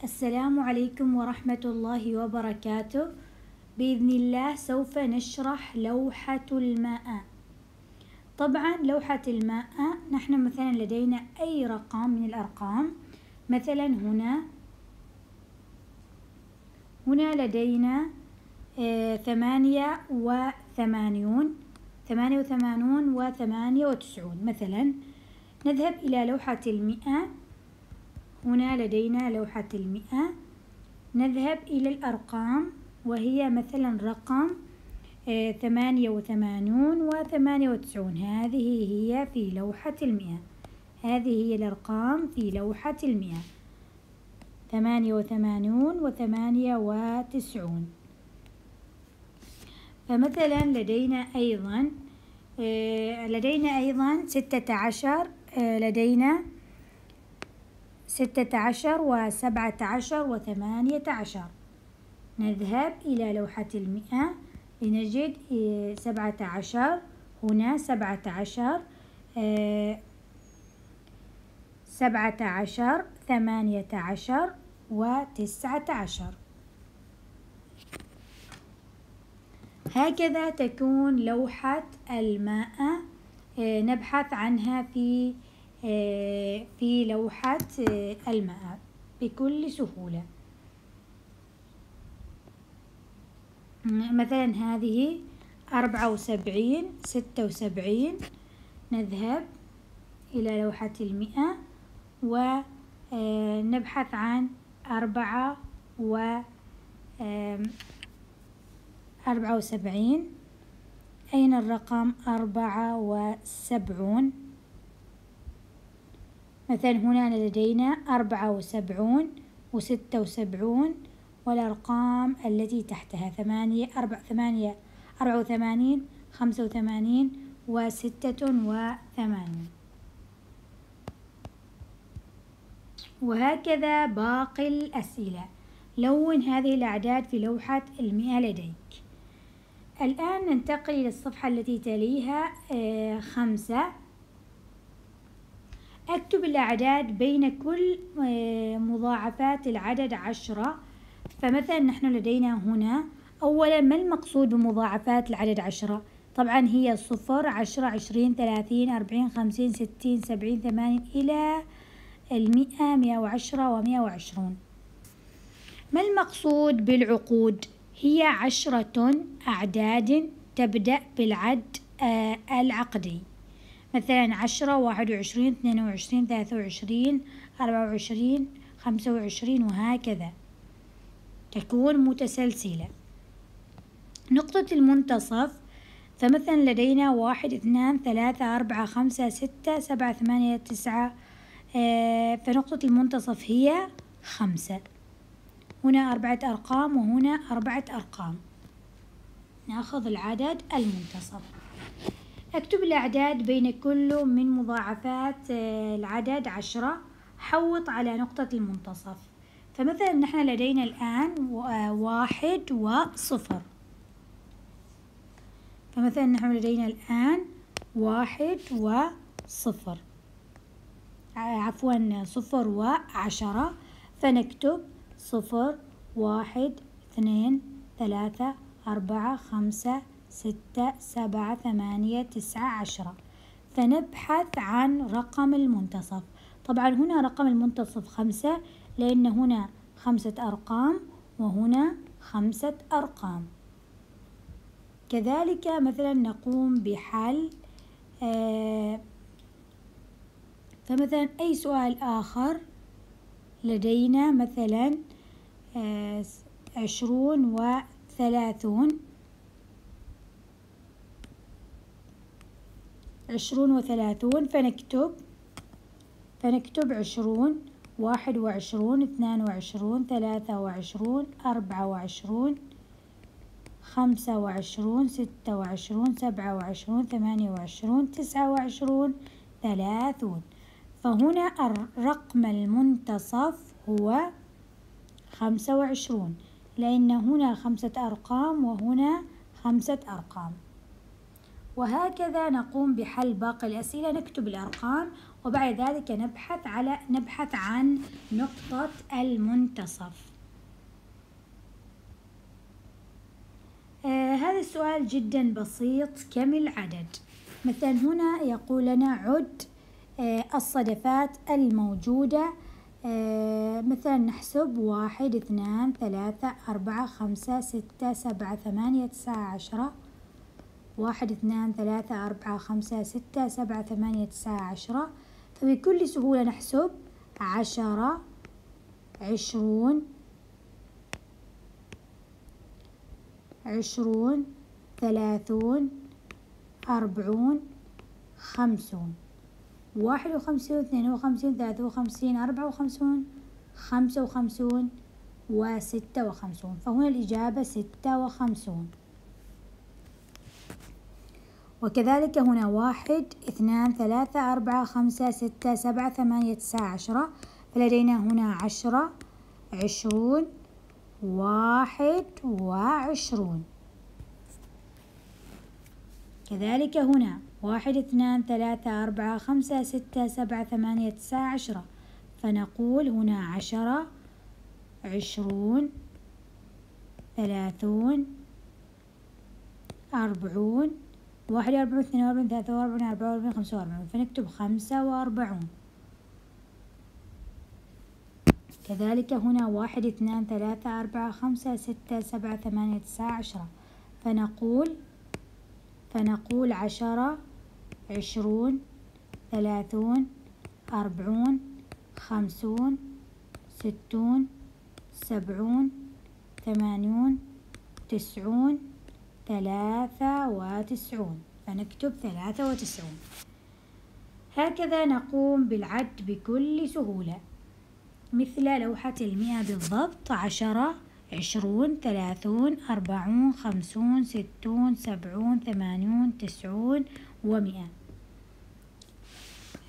السلام عليكم ورحمة الله وبركاته. بإذن الله سوف نشرح لوحة الماء. طبعا لوحة الماء نحن مثلا لدينا أي رقم من الأرقام. مثلا هنا هنا لدينا آه، ثمانية وثمانون ثمانية وثمانون وثمانية وتسعون. مثلا نذهب إلى لوحة المئة هنا لدينا لوحة المئة. نذهب إلى الأرقام وهي مثلا رقم آه، ثمانية وثمانون وثمانية وتسعون. هذه هي في لوحة المئة. هذه هي الأرقام في لوحة المئة. ثمانية وثمانون وثمانية وتسعون. فمثلا لدينا أيضا آه، لدينا أيضا ستة عشر آه، لدينا ستة عشر وسبعة عشر وثمانية عشر. نذهب إلى لوحة المئة. لنجد آه، سبعة عشر. هنا سبعة عشر. سبعة عشر ثمانية عشر وتسعة عشر. هكذا تكون لوحة الماء. آه، نبحث عنها في آه، في لوحة آه، الماء بكل سهولة. مثلا هذه أربعة وسبعين ستة وسبعين نذهب إلى لوحة المئة ونبحث عن أربعة و أربعة وسبعين. أين الرقم؟ أربعة وسبعون. مثلا هنا لدينا أربعة وسبعون وستة وسبعون والأرقام التي تحتها ثمانية أربع ثمانية أربعة وثمانين خمسة وثمانين وستة وثمانين. وهكذا باقي الأسئلة. لون هذه الأعداد في لوحة المئة لديك. الآن ننتقل إلى الصفحة التي تليها آه، خمسة. أكتب الأعداد بين كل آه، مضاعفات العدد عشرة. فمثلا نحن لدينا هنا أولا ما المقصود بمضاعفات العدد عشرة؟ طبعا هي صفر عشرة عشرين ثلاثين أربعين خمسين ستين سبعين ثمانين إلى المئة مئة وعشرة ومئة وعشرون. ما المقصود بالعقود؟ هي عشرة أعداد تبدأ بالعد آه، العقدي. مثلا عشرة واحد وعشرين اثنين وعشرين ثلاثة وعشرين أربعة وعشرين خمسة وعشرين وهكذا. تكون متسلسلة. نقطة المنتصف فمثلا لدينا واحد اثنان ثلاثة أربعة خمسة ستة سبعة ثمانية تسعة. آه، فنقطة المنتصف هي خمسة. هنا أربعة أرقام وهنا أربعة أرقام. نأخذ العدد المنتصف. أكتب الأعداد بين كل من مضاعفات آه، العدد عشرة. حوط على نقطة المنتصف. فمثلا نحن لدينا الآن آه، واحد وصفر. فمثلا نحن لدينا الآن واحد وصفر. عفوا صفر وعشرة. فنكتب صفر واحد اثنين ثلاثة أربعة خمسة ستة سبعة ثمانية تسعة عشرة. فنبحث عن رقم المنتصف. طبعا هنا رقم المنتصف خمسة لأن هنا خمسة أرقام وهنا خمسة أرقام. كذلك مثلا نقوم بحل آه فمثلا أي سؤال آخر لدينا مثلا آه، عشرون وثلاثون. عشرون وثلاثون فنكتب فنكتب عشرون واحد وعشرون اثنان وعشرون ثلاثة وعشرون أربعة وعشرون خمسة وعشرون ستة وعشرون سبعة وعشرون ثمانية وعشرون تسعة وعشرون ثلاثون. فهنا الرقم المنتصف هو خمسة وعشرون لأن هنا خمسة أرقام وهنا خمسة أرقام. وهكذا نقوم بحل باقي الأسئلة نكتب الأرقام وبعد ذلك نبحث على نبحث عن نقطة المنتصف. آه هذا السؤال جدا بسيط كم العدد؟ مثلا هنا يقول لنا عد آه الصدفات الموجودة. آه مثلا نحسب واحد اثنان ثلاثة أربعة خمسة ستة سبعة ثمانية تسعة عشرة واحد اثنان ثلاثة أربعة خمسة ستة سبعة ثمانية تسعة عشرة. فبكل سهولة نحسب عشرة عشرون عشرون ثلاثون أربعون خمسون. واحد وخمسون اثنين وخمسين ثلاثة وخمسين أربعة وخمسون خمسة وخمسون وستة وخمسون. فهنا الإجابة ستة وخمسون. وكذلك هنا واحد اثنان ثلاثة أربعة خمسة ستة سبعة ثمانية تسعة عشرة. فلدينا هنا عشرة عشرون واحد وعشرون. كذلك هنا واحد اثنان ثلاثة أربعة خمسة ستة سبعة ثمانية تسعة عشرة. فنقول هنا عشرة عشرون ثلاثون أربعون واحد وأربعون اثنين وأربعون ثلاثة وأربعون أربعة وأربعين خمسة وأربعون فنكتب خمسة وأربعون. كذلك هنا واحد اثنان ثلاثة أربعة خمسة ستة سبعة ثمانية تسعة عشرة. فنقول فنقول عشرة عشرون ثلاثون أربعون خمسون ستون سبعون ثمانون تسعون ثلاثة وتسعون. فنكتب ثلاثة وتسعون. هكذا نقوم بالعد بكل سهولة. مثل لوحة المئة بالضبط عشرة عشرون ثلاثون أربعون خمسون ستون سبعون ثمانون تسعون ومئة.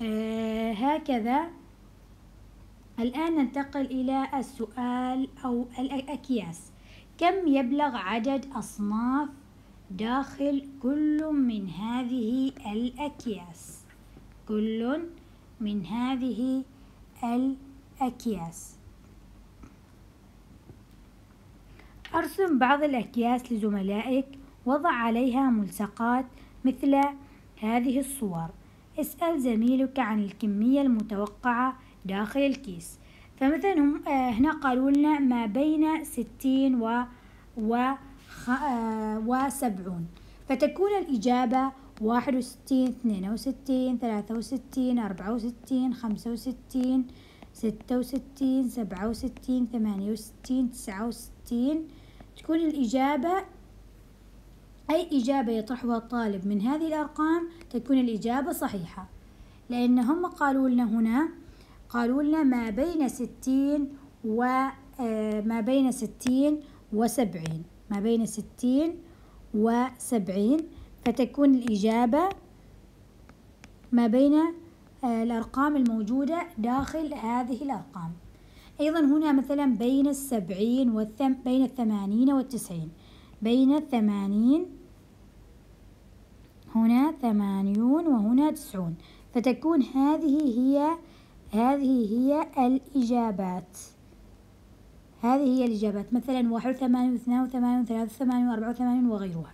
آه هكذا. الآن ننتقل إلى السؤال أو الأكياس. كم يبلغ عدد أصناف داخل كل من هذه الأكياس. كل من هذه الأكياس. أرسم بعض الأكياس لزملائك. وضع عليها ملصقات مثل هذه الصور. اسأل زميلك عن الكمية المتوقعة داخل الكيس. فمثلا هم آه، هنا قالوا لنا ما بين ستين و, و وسبعون. فتكون الإجابة واحد وستين اثنين وستين ثلاثة وستين أربعة وستين خمسة وستين ستة وستين سبعة وستين ثمانية وستين تسعة وستين. تكون الإجابة أي إجابة يطرحها الطالب من هذه الأرقام تكون الإجابة صحيحة. لأن هم قالوا لنا هنا قالوا لنا ما بين ستين وما آه، بين ستين وسبعين. ما بين ستين وسبعين فتكون الإجابة ما بين آه، الأرقام الموجودة داخل هذه الأرقام. أيضا هنا مثلا بين السبعين والثم بين الثمانين والتسعين. بين الثمانين هنا ثمانيون وهنا تسعون. فتكون هذه هي هذه هي الإجابات. هذه هي الإجابات. مثلا واحد وثمانين واثنان وثمانين وثلاثة وثمانين وأربعة وثمانين وغيرها.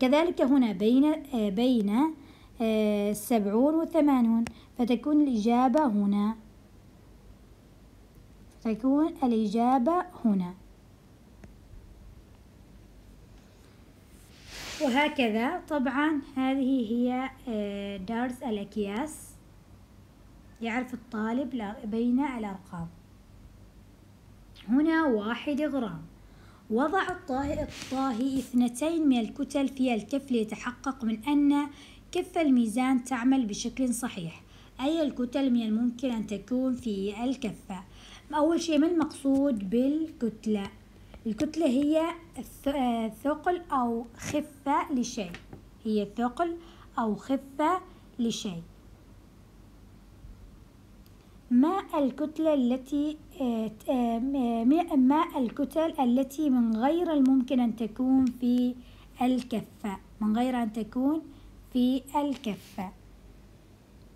كذلك هنا بين آه، بين آه، سبعون وثمانون. فتكون الإجابة هنا. تكون الإجابة هنا. وهكذا. طبعا هذه هي آه، درس الأكياس. يعرف الطالب بين الأرقام. هنا واحد غرام. وضع الطاهي الطاهي اثنتين من الكتل في الكف ليتحقق من أن كف الميزان تعمل بشكل صحيح أي الكتل من الممكن أن تكون في الكفة أول شيء ما المقصود بالكتلة؟ الكتلة هي ثقل أو خفة لشيء. هي ثقل أو خفة لشيء. ما الكتلة التي ما الكتل التي من غير الممكن أن تكون في الكفة من غير أن تكون في الكفة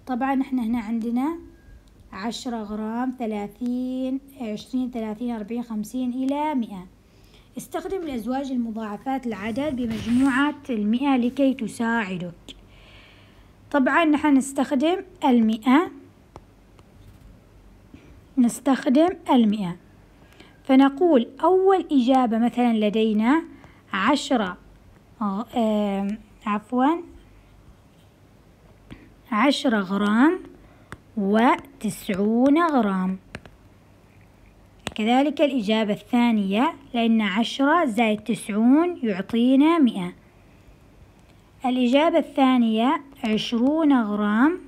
طبعا إحنا هنا عندنا عشرة غرام ثلاثين عشرين ثلاثين أربعين خمسين إلى مئة. استخدم الأزواج المضاعفات العدد بمجموعة المئة لكي تساعدك. طبعا نحن نستخدم المئة. نستخدم المئة. فنقول أول إجابة مثلا لدينا عشرة عفوا عشرة غرام وتسعون غرام. كذلك الإجابة الثانية لأن عشرة زائد تسعون يعطينا مئة. الإجابة الثانية عشرون غرام.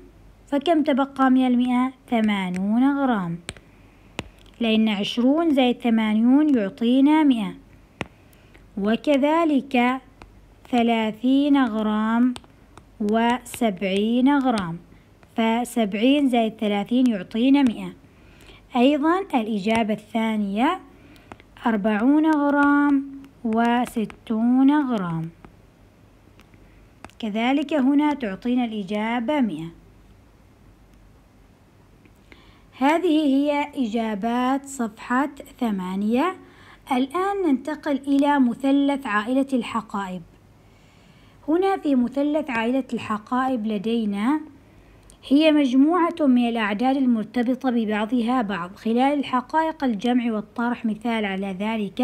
فكم تبقى من المئة؟ ثمانون غرام. لأن عشرون زائد ثمانون يعطينا مئة. وكذلك ثلاثين غرام وسبعين غرام. فسبعين زائد ثلاثين يعطينا مئة. أيضا الإجابة الثانية أربعون غرام وستون غرام. كذلك هنا تعطينا الإجابة مئة. هذه هي إجابات صفحة ثمانية. الآن ننتقل إلى مثلث عائلة الحقائب. هنا في مثلث عائلة الحقائب لدينا هي مجموعة من الأعداد المرتبطة ببعضها بعض. خلال الحقائق الجمع والطرح مثال على ذلك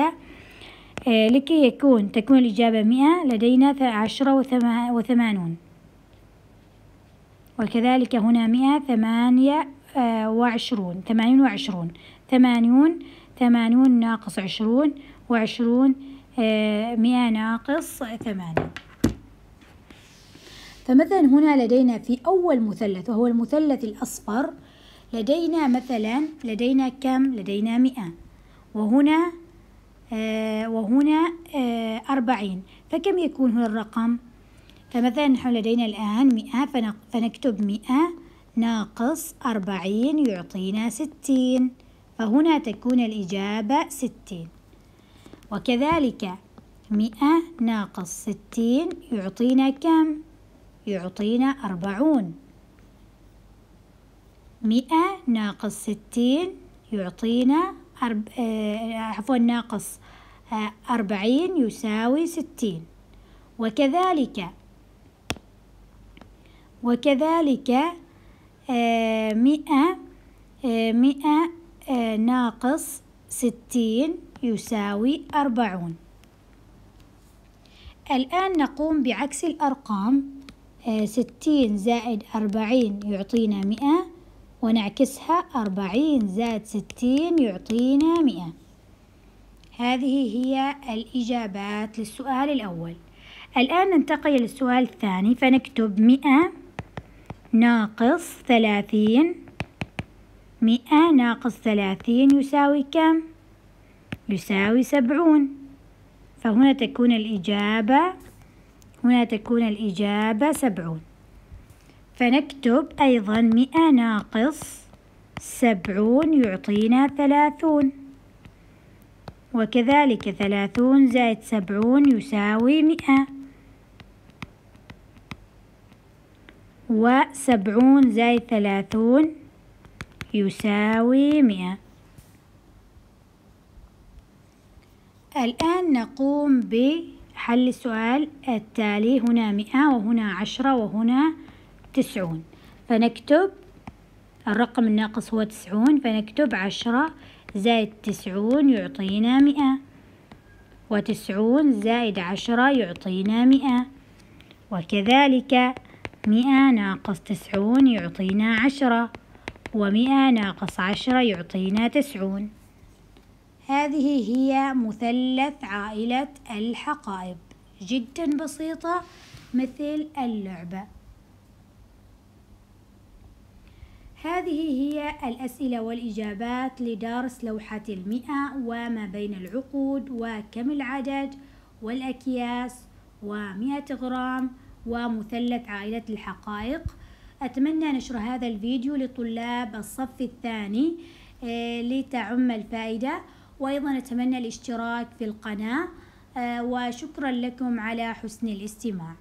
آه، لكي يكون تكون الإجابة مئة لدينا عشرة وثمانون. وكذلك هنا مئة ثمانية وعشرون ثمانين وعشرون. ثمانون ثمانون ناقص عشرون وعشرون آه، مئة ناقص ثمانين فمثلا هنا لدينا في أول مثلث وهو المثلث الأصفر لدينا مثلا لدينا كم؟ لدينا مئة. وهنا آه وهنا آه أربعين. فكم يكون هنا الرقم؟ فمثلا نحن لدينا الآن مئة فنكتب مئة. ناقص أربعين يعطينا ستين فهنا تكون الإجابة ستين. وكذلك مئة ناقص ستين يعطينا كم؟ يعطينا أربعون. مئة ناقص ستين يعطينا أرب... آه عفوا ناقص آه أربعين يساوي ستين. وكذلك وكذلك مئة آه مئة آه ناقص ستين يساوي أربعون. الآن نقوم بعكس الأرقام. آه، ستين زائد أربعين يعطينا مئة ونعكسها أربعين زائد ستين يعطينا مئة. هذه هي الإجابات للسؤال الأول. الآن ننتقل للسؤال الثاني فنكتب مئة. ناقص ثلاثين. مئة ناقص ثلاثين يساوي كم؟ يساوي سبعون. فهنا تكون الإجابة هنا تكون الإجابة سبعون. فنكتب أيضا مئة ناقص سبعون يعطينا ثلاثون. وكذلك ثلاثون زائد سبعون يساوي مئة. وسبعون زائد ثلاثون يساوي مئة. الآن نقوم ب حل السؤال التالي. هنا مئة وهنا عشرة وهنا تسعون. فنكتب الرقم الناقص هو تسعون. فنكتب عشرة زائد تسعون يعطينا مئة. وتسعون زائد عشرة يعطينا مئة. وكذلك مئة ناقص تسعون يعطينا عشرة ومئة ناقص عشرة يعطينا تسعون. هذه هي مثلث عائلة الحقائب. جدا بسيطة مثل اللعبة. هذه هي الأسئلة والإجابات لدرس لوحة المئة وما بين العقود وكم العدد والأكياس ومئة غرام. ومثلث عائلة الحقائق. أتمنى نشر هذا الفيديو لطلاب الصف الثاني آه، لتعم الفائدة. وأيضا أتمنى الاشتراك في القناة آه، وشكرا لكم على حسن الاستماع.